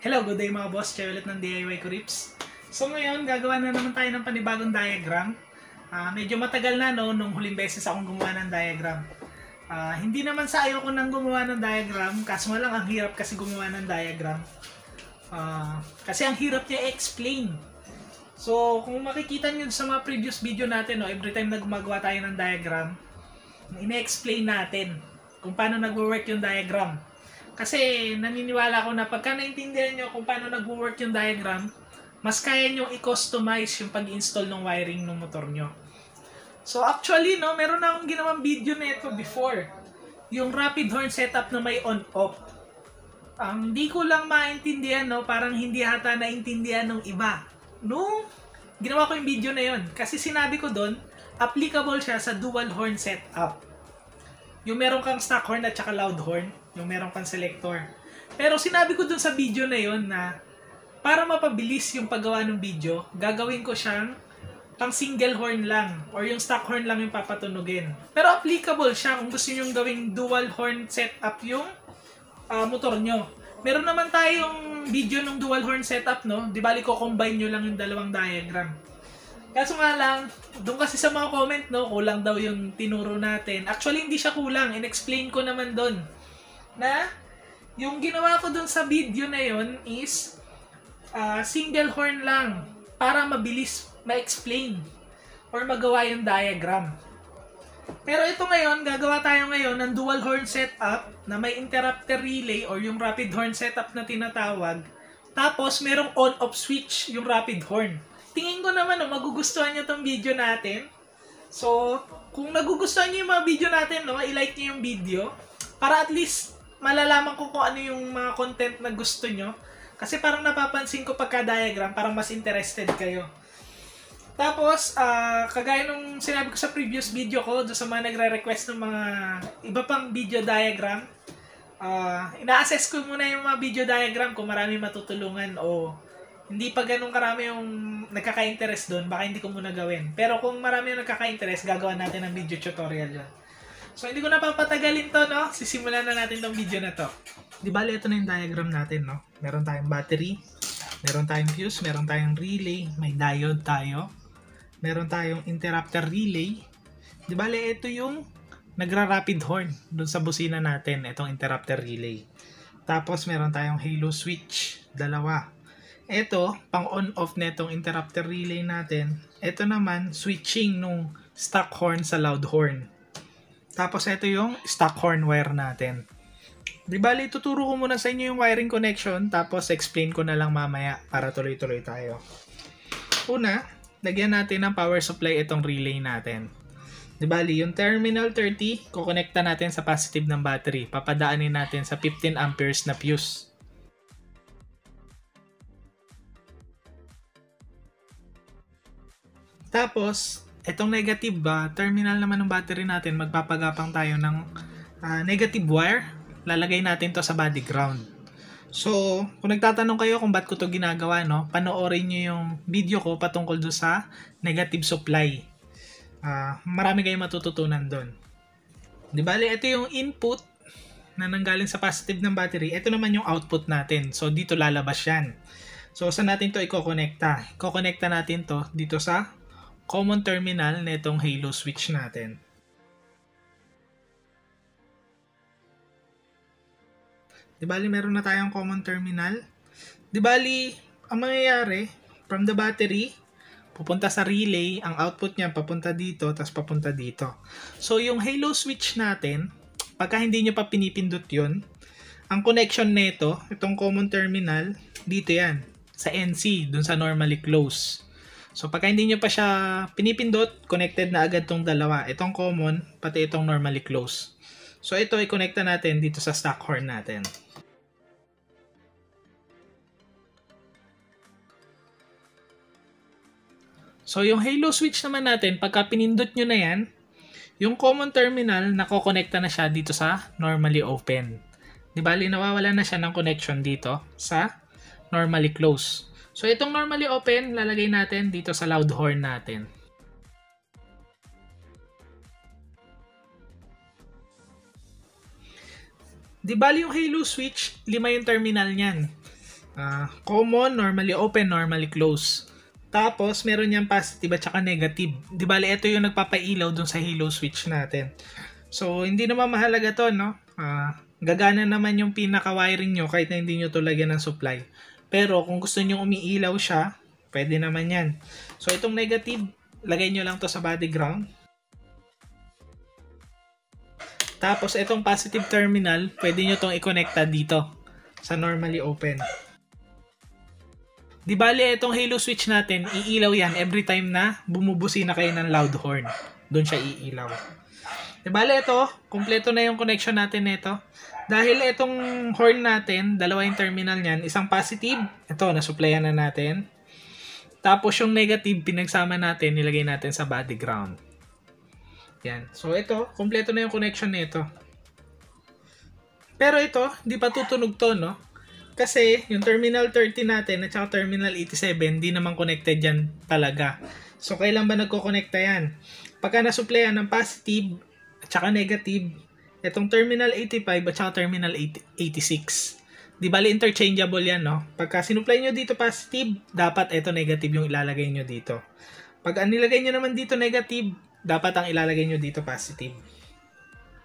Hello, good day mga boss. Siya ulit ng DIY Kurips. So ngayon, gagawa na naman tayo ng panibagong diagram. Ah, medyo matagal na no, nung huling beses akong gumawa ng diagram. Ah, hindi naman sa ayaw ko nang gumawa ng diagram, kaso lang ang hirap kasi gumawa ng diagram. Ah, kasi ang hirap niya i-explain. So, kung makikita nyo sa mga previous video natin, no, every time na gumagawa tayo ng diagram, ine-explain natin kung paano nagwo-work yung diagram. Kasi naniniwala ko na pagka naintindihan nyo kung paano nagwo-work yung diagram, mas kaya nyo i-customize yung pag-install ng wiring ng motor nyo. So actually, no, meron na akong ginawang video na ito before. Yung rapid horn setup na may on-off. Ang di ko lang maintindihan, no, parang hindi hata naintindihan ng iba. No, ginawa ko yung video na yon Kasi sinabi ko doon, applicable siya sa dual horn setup. Yung meron kang stock horn at saka loud horn yung meron kang selector. Pero sinabi ko dun sa video na yon na para mapabilis yung paggawa ng video, gagawin ko siyang pang single horn lang or yung stock horn lang yung papatunugin. Pero applicable siya kung gusto niyo gawing dual horn setup yung uh, motor nyo. Meron naman tayong video ng dual horn setup, no? Di bali ko combine nyo lang yung dalawang diagram. Kaso nga lang, doon kasi sa mga comment, no, kulang daw yung tinuro natin. Actually, hindi siya kulang. In-explain ko naman doon na yung ginawa ko dun sa video na yon is uh, single horn lang para mabilis ma-explain or magawa yung diagram. Pero ito ngayon, gagawa tayo ngayon ng dual horn setup na may interrupter relay or yung rapid horn setup na tinatawag. Tapos, merong on-off switch yung rapid horn. Tingin ko naman, no, magugustuhan nyo tong video natin. So, kung nagugustuhan nyo yung mga video natin, no, i-like nyo yung video. Para at least malalaman ko kung ano yung mga content na gusto nyo. Kasi parang napapansin ko pagka-diagram, parang mas interested kayo. Tapos, uh, kagaya nung sinabi ko sa previous video ko, do sa mga nagre-request ng mga iba pang video diagram, uh, ina-assess ko muna yung mga video diagram kung marami matutulungan o hindi pa ganun karami yung nagkaka-interest doon, baka hindi ko muna gawin. Pero kung marami yung nagkaka-interest, gagawa natin ng video tutorial yun. So, hindi ko na papatagalin to, no? Sisimulan na natin tong video na to. Di bali, ito na yung diagram natin, no? Meron tayong battery, meron tayong fuse, meron tayong relay, may diode tayo, meron tayong interrupter relay. Di bali, ito yung nagra-rapid horn dun sa busina natin, itong interrupter relay. Tapos, meron tayong halo switch, dalawa. Ito, pang on-off netong interrupter relay natin. Ito naman, switching nung stock horn sa loud horn. Tapos ito yung stock horn wire natin. Di bali, tuturo ko muna sa inyo yung wiring connection, tapos explain ko na lang mamaya para tuloy-tuloy tayo. Una, lagyan natin ng power supply itong relay natin. Di bali, yung terminal 30, kukonekta natin sa positive ng battery. Papadaanin natin sa 15 amperes na fuse. Tapos, Itong negative ba, terminal naman ng battery natin, magpapagapang tayo ng uh, negative wire. Lalagay natin to sa body ground. So, kung nagtatanong kayo kung ba't ko to ginagawa, no, panoorin nyo yung video ko patungkol do sa negative supply. Uh, marami kayong matututunan doon. Di ba, ito yung input na nanggaling sa positive ng battery. Ito naman yung output natin. So, dito lalabas yan. So, saan natin to i-connecta? I-connecta natin to dito sa common terminal nitong Halo switch natin. Di bali, meron na tayong common terminal. Di bali, ang mangyayari, from the battery, pupunta sa relay, ang output niya papunta dito, tapos papunta dito. So, yung Halo switch natin, pagka hindi nyo pa pinipindot yun, ang connection nito, itong common terminal, dito yan, sa NC, dun sa normally close. So pagka hindi nyo pa siya pinipindot, connected na agad tong dalawa. Itong common, pati itong normally close. So ito i-connecta natin dito sa stock horn natin. So yung halo switch naman natin, pagka pinindot nyo na yan, yung common terminal, nako-connecta na siya dito sa normally open. Di bali, nawawala na siya ng connection dito sa normally close. So itong normally open, lalagay natin dito sa loud horn natin. Di bali yung halo switch, lima yung terminal niyan. Ah, common, normally open, normally close. Tapos, meron niyang positive at saka negative. Di bali, ito yung nagpapailaw dun sa halo switch natin. So, hindi naman mahalaga to, no? Ah, gagana naman yung pinaka-wiring nyo kahit na hindi nyo to lagyan ng supply. Pero, kung gusto nyo umiilaw siya, pwede naman yan. So, itong negative, lagay nyo lang to sa body ground. Tapos, itong positive terminal, pwede nyo tong i-connecta dito sa normally open. Di bali, itong halo switch natin, iilaw yan every time na bumubusi na kayo ng loud horn. Doon siya iilaw. Di bali, ito, kumpleto na yung connection natin nito. Dahil itong horn natin, dalawa yung terminal niyan, isang positive, ito, nasupplyan na natin. Tapos yung negative, pinagsama natin, nilagay natin sa body ground. Yan. So ito, kumpleto na yung connection nito. Pero ito, hindi pa tutunog to, no? Kasi yung terminal 30 natin at saka terminal 87, di naman connected yan talaga. So, kailan ba nagko-connecta yan? Pagka nasupplyan ng positive at saka negative, itong terminal 85 at saka terminal 86. Di bali interchangeable yan, no? Pagka sinupply nyo dito positive, dapat ito negative yung ilalagay nyo dito. Pag nilagay nyo naman dito negative, dapat ang ilalagay nyo dito positive.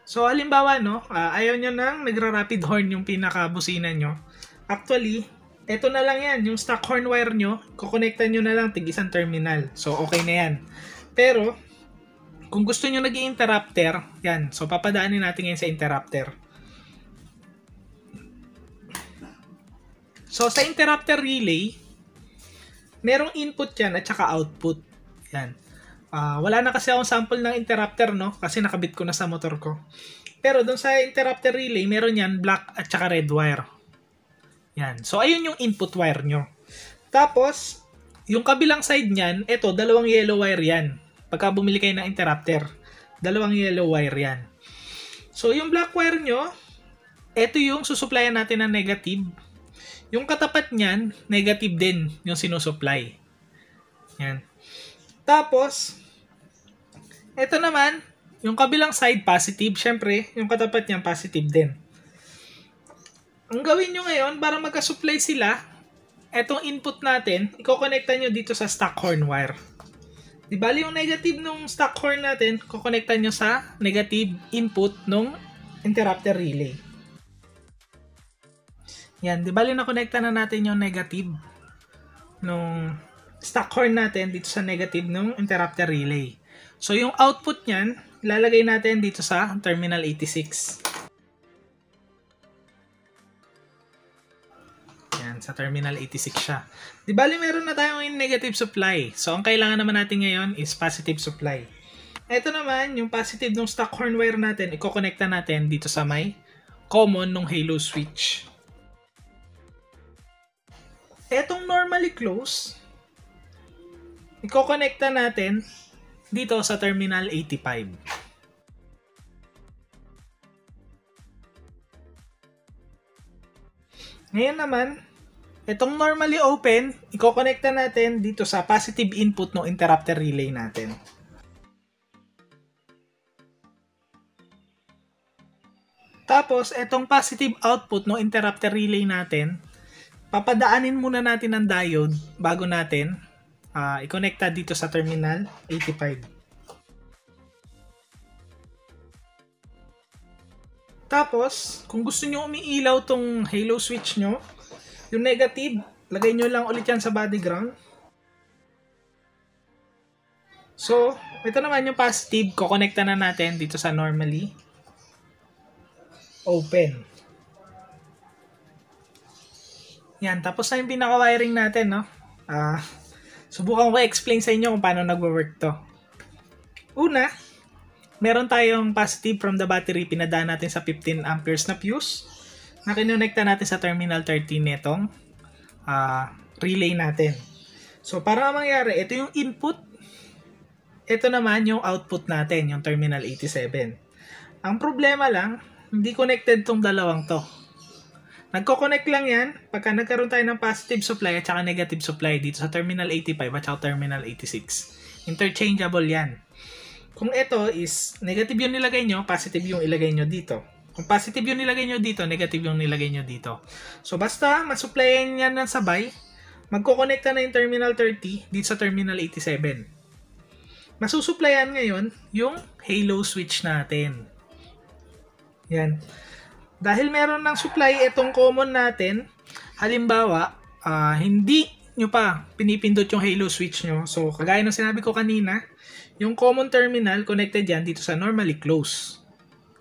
So, halimbawa, no, uh, ayaw nyo nang nagra-rapid horn yung pinaka-busina nyo. Actually, eto na lang yan. Yung stock horn wire nyo, kukonektan nyo na lang tig isang terminal. So, okay na yan. Pero, kung gusto nyo nag interrupter yan. So, papadaanin natin ngayon sa interrupter. So, sa interrupter relay, merong input yan at saka output. Yan. Uh, wala na kasi akong sample ng interrupter, no? Kasi nakabit ko na sa motor ko. Pero doon sa interrupter relay, meron yan black at saka red wire. Yan. So, ayun yung input wire nyo. Tapos, yung kabilang side niyan, ito, dalawang yellow wire yan. Pagka bumili kayo ng interrupter, dalawang yellow wire yan. So, yung black wire nyo, ito yung susuplayan natin ng negative yung katapat niyan, negative din yung sinusupply. Yan. Tapos, ito naman, yung kabilang side positive, syempre, yung katapat niyan positive din. Ang gawin nyo ngayon, para magka-supply sila, etong input natin, ikokonekta nyo dito sa stock horn wire. Di bali yung negative nung stock horn natin, kukonekta nyo sa negative input nung interrupter relay. Yan, di bali na connecta na natin yung negative nung stock horn natin dito sa negative nung interrupter relay. So yung output niyan, lalagay natin dito sa terminal 86. Sa terminal 86 siya. Di bali meron na tayong negative supply. So ang kailangan naman natin ngayon is positive supply. Ito naman, yung positive ng stock horn wire natin, iko-connecta natin dito sa may common ng halo switch. Etong normally close, iko-connecta natin dito sa terminal 85. Ngayon naman, itong normally open, iko-connecta natin dito sa positive input ng interrupter relay natin. Tapos, itong positive output ng interrupter relay natin, papadaanin muna natin ang diode bago natin uh, i-connecta dito sa terminal 85. Tapos, kung gusto nyo umiilaw tong halo switch nyo, yung negative, lagay nyo lang ulit yan sa body ground. So, ito naman yung positive, kukonekta na natin dito sa normally open. Yan, tapos na yung pinaka-wiring natin, no? Ah, uh, subukan ko explain sa inyo kung paano nagwo-work to. Una, meron tayong positive from the battery, pinadaan natin sa 15 amperes na fuse na kinonekta natin sa terminal 13 nitong uh, relay natin. So, para mangyari, ito yung input, ito naman yung output natin, yung terminal 87. Ang problema lang, hindi connected tong dalawang to. Nagko-connect lang yan pagka nagkaroon tayo ng positive supply at saka negative supply dito sa terminal 85 at saka terminal 86. Interchangeable yan. Kung ito is negative yung nilagay nyo, positive yung ilagay nyo dito. Kung positive yung nilagay nyo dito, negative yung nilagay nyo dito. So, basta masupplyan yan ng sabay, magkoconnecta na yung terminal 30 dito sa terminal 87. Masusuplayan ngayon yung halo switch natin. Yan. Dahil meron ng supply itong common natin, halimbawa, uh, hindi nyo pa pinipindot yung halo switch nyo. So, kagaya ng sinabi ko kanina, yung common terminal connected yan dito sa normally close.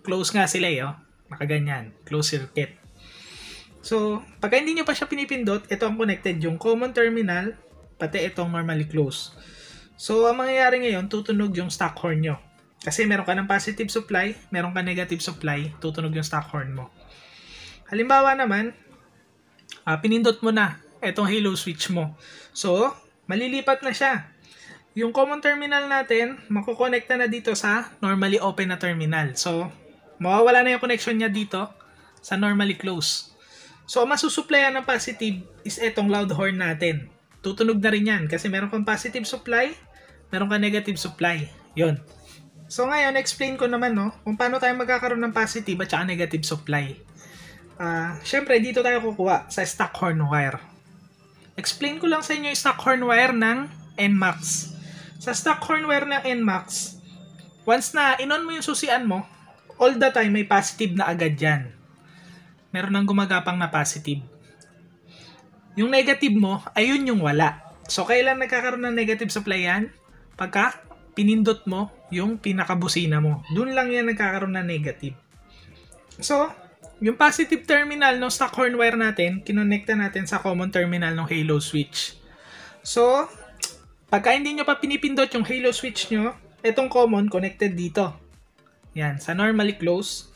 Close nga sila eh, oh. Nakaganyan. Close circuit. So, pagka hindi nyo pa siya pinipindot, ito ang connected. Yung common terminal, pati itong normally close. So, ang mangyayari ngayon, tutunog yung stock horn nyo. Kasi meron ka ng positive supply, meron ka negative supply, tutunog yung stock horn mo. Halimbawa naman, uh, pinindot mo na itong halo switch mo. So, malilipat na siya. Yung common terminal natin, makukonekta na dito sa normally open na terminal. So, mawawala na yung connection niya dito sa normally close. So, ang masusuplayan ng positive is itong loud horn natin. Tutunog na rin yan kasi meron kang positive supply, meron kang negative supply. Yon. So, ngayon, explain ko naman no, kung paano tayo magkakaroon ng positive at saka negative supply. Uh, Siyempre, dito tayo kukuha sa stock horn wire. Explain ko lang sa inyo yung stock horn wire ng NMAX. Sa stock horn wire ng NMAX, once na inon mo yung susian mo, all the time may positive na agad yan. Meron nang gumagapang na positive. Yung negative mo, ayun yung wala. So, kailan nagkakaroon ng negative supply yan? Pagka pinindot mo yung pinakabusina mo. Doon lang yan nagkakaroon ng negative. So, yung positive terminal ng stock horn wire natin, kinonekta natin sa common terminal ng halo switch. So, pagka hindi nyo pa pinipindot yung halo switch nyo, itong common connected dito. Yan, sa normally close.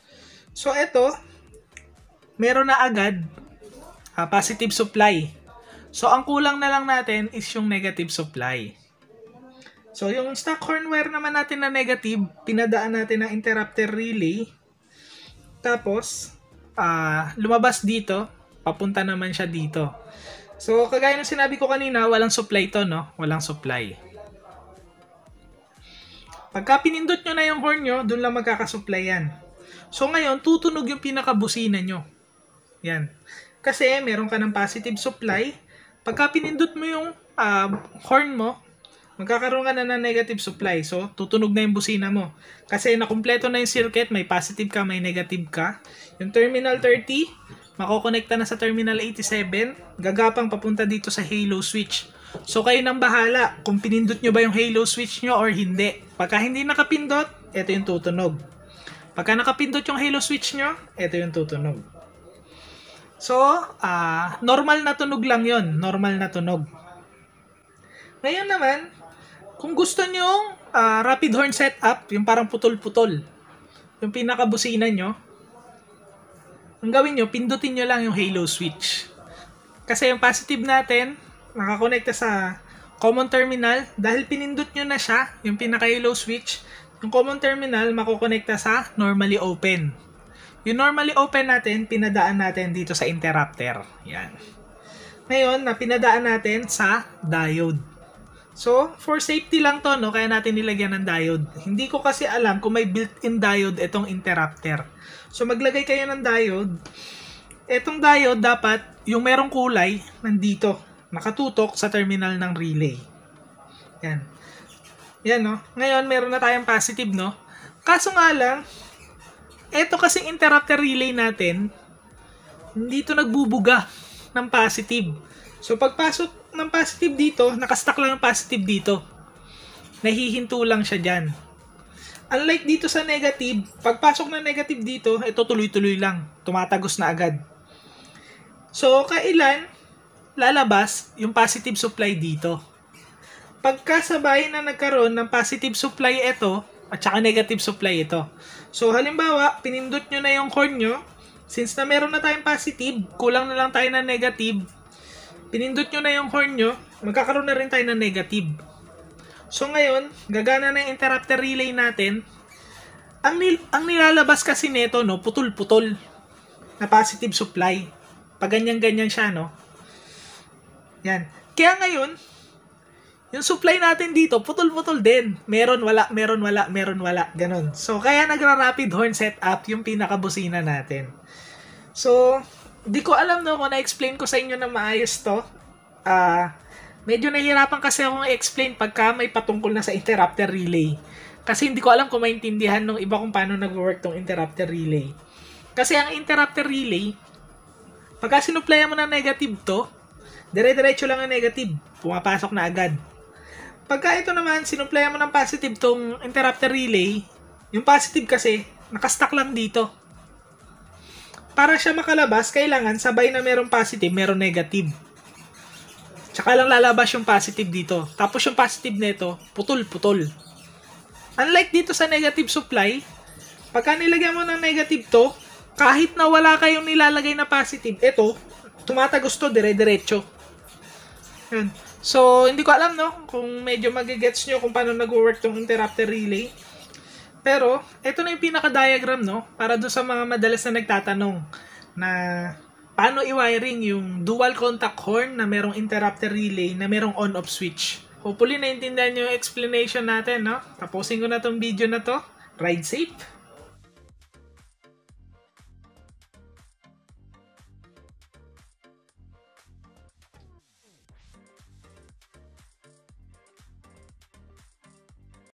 So, ito, meron na agad uh, positive supply. So, ang kulang na lang natin is yung negative supply. So, yung stock horn wire naman natin na negative, pinadaan natin ng interrupter relay. Tapos, uh, lumabas dito, papunta naman siya dito. So, kagaya ng sinabi ko kanina, walang supply to, no? Walang supply. Pagka pinindot nyo na yung horn nyo, doon lang magkakasupply yan. So ngayon, tutunog yung pinakabusina nyo. Yan. Kasi meron ka ng positive supply. Pagka pinindot mo yung uh, horn mo, magkakaroon ka na ng negative supply. So, tutunog na yung busina mo. Kasi nakumpleto na yung circuit, may positive ka, may negative ka. Yung terminal 30, makokonekta na sa terminal 87, gagapang papunta dito sa halo switch. So kayo nang bahala kung pinindot nyo ba yung halo switch nyo or hindi. Pagka hindi nakapindot, ito yung tutunog. Pagka nakapindot yung halo switch nyo, ito yung tutunog. So, uh, normal na tunog lang yon Normal na tunog. Ngayon naman, kung gusto nyo uh, rapid horn setup, yung parang putol-putol, yung pinakabusina nyo, ang gawin nyo, pindutin nyo lang yung halo switch. Kasi yung positive natin, nakakonekta sa common terminal. Dahil pinindot nyo na siya, yung pinaka-yellow switch, yung common terminal makukonekta sa normally open. Yung normally open natin, pinadaan natin dito sa interrupter. Yan. Ngayon, na pinadaan natin sa diode. So, for safety lang to, no, kaya natin nilagyan ng diode. Hindi ko kasi alam kung may built-in diode itong interrupter. So, maglagay kayo ng diode. Itong diode dapat, yung merong kulay, nandito nakatutok sa terminal ng relay. Yan. Yan, no? Ngayon, meron na tayong positive, no? Kaso nga lang, eto kasing interrupter relay natin, hindi ito nagbubuga ng positive. So, pagpasok ng positive dito, nakastack lang ang positive dito. Nahihinto lang siya dyan. Unlike dito sa negative, pagpasok ng negative dito, ito tuloy-tuloy lang. Tumatagos na agad. So, kailan lalabas yung positive supply dito. Pagkasabay na nagkaroon ng positive supply ito, at saka negative supply ito. So, halimbawa, pinindot nyo na yung horn nyo, since na meron na tayong positive, kulang na lang tayo ng negative, pinindot nyo na yung horn nyo, magkakaroon na rin tayo ng negative. So, ngayon, gagana na yung interrupter relay natin. Ang, nil ang nilalabas kasi nito, no, putol-putol na positive supply. Pag ganyan-ganyan siya, no, yan. Kaya ngayon, yung supply natin dito, putol-putol din. Meron, wala, meron, wala, meron, wala. Ganon. So, kaya nagra-rapid horn setup yung pinakabusina natin. So, di ko alam no kung na-explain ko sa inyo na maayos to. Ah, uh, medyo nahihirapan kasi akong i-explain pagka may patungkol na sa interrupter relay. Kasi hindi ko alam kung maintindihan ng iba kung paano nag-work tong interrupter relay. Kasi ang interrupter relay, pagka sinuplayan mo ng negative to, dire-diretso lang ang negative. Pumapasok na agad. Pagka ito naman, sinuplayan mo ng positive tong interrupter relay, yung positive kasi, nakastack lang dito. Para siya makalabas, kailangan sabay na merong positive, merong negative. Tsaka lang lalabas yung positive dito. Tapos yung positive nito, putol-putol. Unlike dito sa negative supply, pagka nilagyan mo ng negative to, kahit na wala kayong nilalagay na positive, ito, tumatagos to dire-diretso. Yun. So, hindi ko alam, no? Kung medyo magigets nyo kung paano nag-work tong interrupter relay. Pero, ito na yung pinaka-diagram, no? Para doon sa mga madalas na nagtatanong na paano i-wiring yung dual contact horn na merong interrupter relay na merong on-off switch. Hopefully, naintindihan nyo yung explanation natin, no? Tapusin ko na tong video na to. Ride safe!